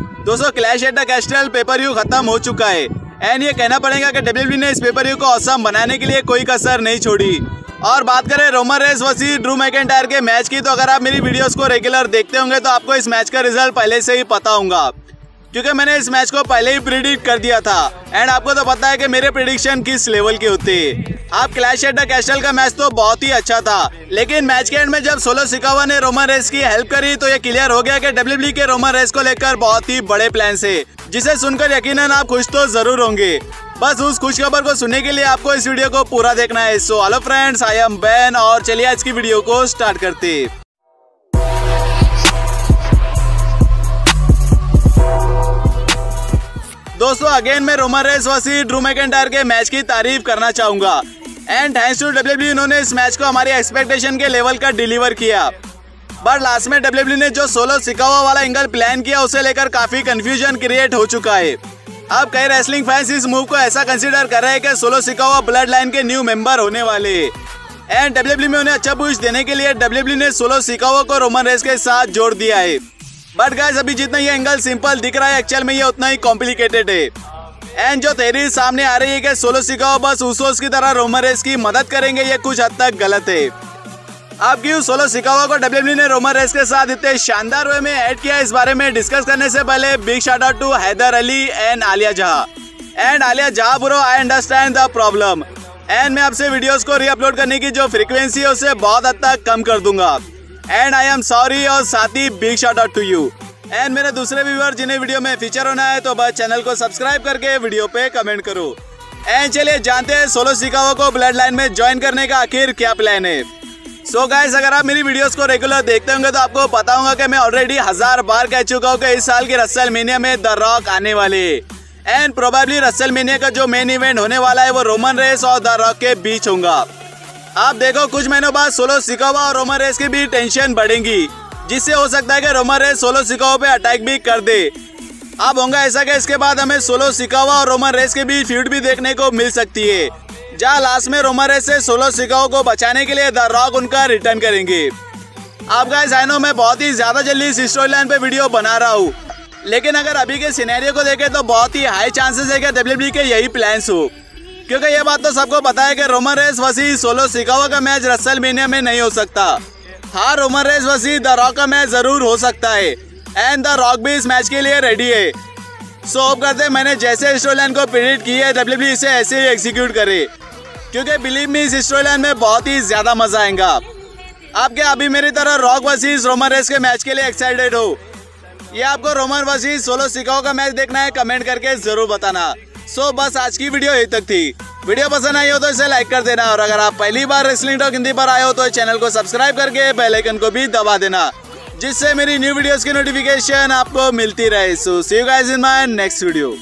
दोस्तों, Clash at the Castle paper you खत्म हो चुका है। एंड ये कहना पड़ेगा कि डब्ल्यू ने इस पेपर यू को असम बनाने के लिए कोई कसर नहीं छोड़ी। और बात करें Roman Reigns versus Drew McIntyre के मैच की तो अगर आप मेरी वीडियोस को रेगुलर देखते होंगे तो आपको इस मैच का रिज़ल्ट पहले से ही पता होगा। क्योंकि मैंने इस मैच को पहले ही प्रिडिक्ट कर दिया था। एंड आपको तो पता है कि मेरे प्रिडिक्शन किस लेवल के होते। आप क्लैश एट द कैस्टल का मैच तो बहुत ही अच्छा था। लेकिन मैच के एंड में जब सोलो सिकावा ने रोमन रेस की हेल्प करी तो ये क्लियर हो गया कि डब्ल्यू के रोमन रेस को लेकर बहुत ही बड़े प्लान है जिसे सुनकर यकीनन आप खुश तो ज़रूर होंगे। बस उस खुश खबर को सुनने के लिए आपको इस वीडियो को पूरा देखना है। So hello friends I am Ben और चलिए आज की वीडियो को स्टार्ट करते। दोस्तों अगेन मैं Roman Reigns versus Drew McIntyre के मैच की तारीफ़ करना चाहूँगा। एंड थैंक्स टू डब्ल्यू इन्होंने इस मैच को हमारी एक्सपेक्टेशन के लेवल का डिलीवर किया। बट लास्ट में डब्ल्यू ने जो सोलो सिकावा वाला एंगल प्लान किया, उसे लेकर काफ़ी कंफ्यूजन क्रिएट हो चुका है। अब कई रेसलिंग फैंस इस मूव को ऐसा कंसिडर कर रहे हैं कि सोलो सिकावा ब्लड लाइन के न्यू मेंबर होने वाले। एंड डब्ल्यू में उन्हें अच्छा बूस्ट देने के लिए डब्ल्यू ने सोलो सिकावा को रोमन रेस के साथ जोड़ दिया है। बट गाइस अभी जितना ये एंगल सिंपल दिख रहा है एक्चुअल में ये उतना ही कॉम्प्लिकेटेड है। एंड जो तेरी सामने आ रही है कि सोलो सिकाओ बस उसोस की तरह रोमन रेस की मदद करेंगे, ये कुछ हद तक गलत है। अब क्यों सोलो सिकावा को डब्ल्यू ने रोमन रेस के साथ इतने शानदार वे में ऐड किया इस बारे में डिस्कस करने से पहले big shout out to Haider Ali and Aliya Jaha and Aliya Jaha bro I understand the problem and मैं आपसे वीडियोस को रीअपलोड करने की जो फ्रीक्वेंसी है, उसे बहुत हद तक कम कर दूँगा। एंड आई एम सॉरी और साथ ही big shot out to you and मेरे दूसरे व्यूअर, जिन्हें वीडियो में फीचर होना है तो बस चैनल को सब्सक्राइब करके वीडियो पे कमेंट करो। एंड चलिए जानते हैं सोलो सिकावा को ब्लड लाइन में ज्वाइन करने का आखिर क्या प्लान है। सो so गाइस अगर आप मेरी वीडियोस को रेगुलर देखते होंगे तो आपको पता होगा कि मैं ऑलरेडी हज़ार बार कह चुका हूँ कि इस साल की रसल में द रॉक आने वाले एंड प्रोबेबली रसल का जो मेन इवेंट होने वाला है, वो रोमन रेस और द रॉक के बीच होगा। आप देखो, कुछ महीनों बाद सोलो सिकावा और रोमन रेस की भी टेंशन बढ़ेगी, जिससे हो सकता है कि रोमन रेस सोलो सिकावा पे अटैक भी कर दे। अब होगा ऐसा कि इसके बाद हमें सोलो सिकावा और रोमन रेस के बीच फ्यूड भी देखने को मिल सकती है, जहाँ लास्ट में रोमन रेस से सोलो सिकावा को बचाने के लिए द रॉक उनका रिटर्न करेंगे। आप गाइस आई नो मैं बहुत ही ज़्यादा जल्दी इस स्टोरी लाइन पे वीडियो बना रहा हूँ, लेकिन अगर अभी के सिनेरियो को देखें तो बहुत ही हाई चांसेस है कि डब्ल्यू के यही प्लान्स हो। क्योंकि ये बात तो सबको पता है कि Roman Reigns versus Solo Sikoa का मैच रसल मीनिया में नहीं हो सकता। हाँ Roman Reigns versus the Rock का मैच ज़रूर हो सकता है। एंड द रॉक भी इस मैच के लिए रेडी है। सो, होप करते हैं मैंने जैसे स्टोरी लाइन को प्रिडिक्ट की है डब्ल्यू इसे ऐसे ही एग्जीक्यूट करे। क्योंकि बिलीव मी इस स्टोरी लाइन में बहुत ही ज़्यादा मज़ा आएगा। आप क्या अभी मेरी तरह रॉक वसीज रोमन रेस के मैच के लिए एक्साइटेड हो? ये आपको रोमन वसीज सोलो सिकाओ का मैच देखना है, कमेंट करके ज़रूर बताना। सो बस आज की वीडियो यही तक थी। वीडियो पसंद आई हो तो इसे लाइक कर देना और अगर आप पहली बार रेसलिंग टॉक हिंदी पर आए हो तो चैनल को सब्सक्राइब करके बेल आइकन को भी दबा देना, जिससे मेरी न्यू वीडियोस की नोटिफिकेशन आपको मिलती रहे। So see you guys in my next video